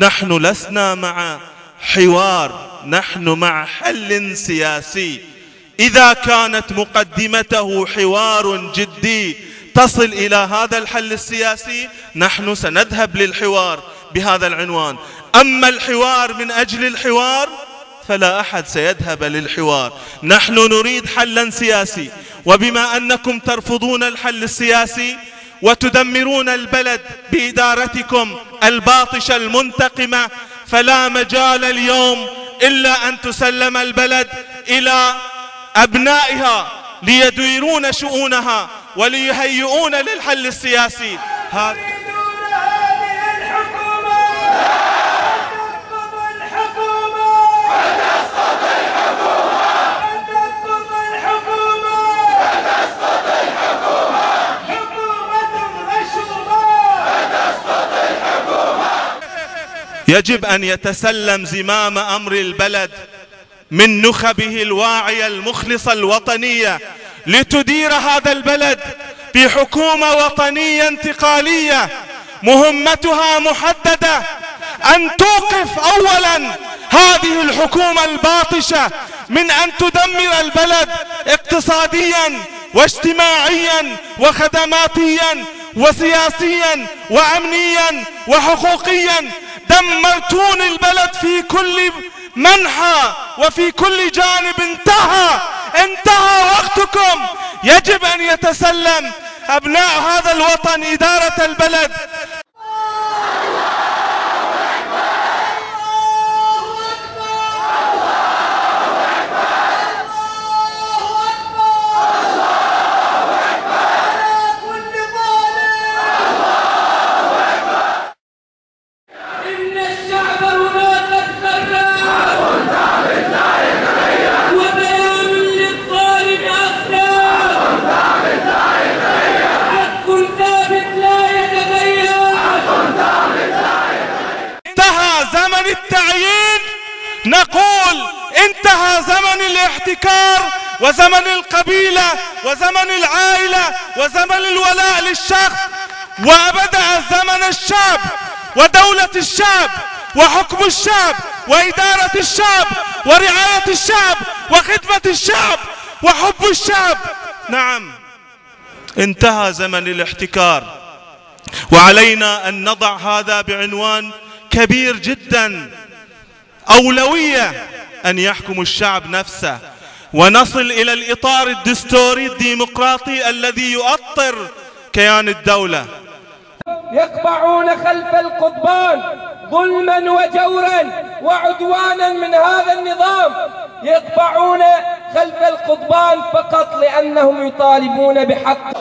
نحن لسنا مع حوار نحن مع حل سياسي. إذا كانت مقدمته حوار جدي تصل إلى هذا الحل السياسي نحن سنذهب للحوار بهذا العنوان. أما الحوار من أجل الحوار فلا أحد سيذهب للحوار. نحن نريد حلا سياسي. وبما أنكم ترفضون الحل السياسي وتدمرون البلد بإدارتكم الباطشة المنتقمة فلا مجال اليوم إلا أن تسلم البلد إلى أبنائها ليديرون شؤونها وليهيئون للحل السياسي. هذا يجب أن يتسلم زمام أمر البلد من نخبه الواعية المخلصة الوطنية لتدير هذا البلد بحكومة وطنية انتقالية مهمتها محددة أن توقف أولا هذه الحكومة الباطشة من أن تدمر البلد اقتصاديا واجتماعيا وخدماتيا وسياسيا وأمنيا وحقوقيا دمرتون البلد في كل منحى وفي كل جانب انتهى. انتهى وقتكم. يجب أن يتسلم أبناء هذا الوطن إدارة البلد. نقول انتهى زمن الاحتكار وزمن القبيلة وزمن العائلة وزمن الولاء للشخص وبدأ زمن الشعب ودولة الشعب وحكم الشعب وإدارة الشعب ورعاية الشعب وخدمة الشعب وحب الشعب. نعم. انتهى زمن الاحتكار. وعلينا أن نضع هذا بعنوان كبير جدا. أولوية أن يحكم الشعب نفسه. ونصل إلى الإطار الدستوري الديمقراطي الذي يؤطر كيان الدولة. يقبعون خلف القضبان ظلما وجورا وعدوانا من هذا النظام. يقبعون خلف القضبان فقط لأنهم يطالبون بحق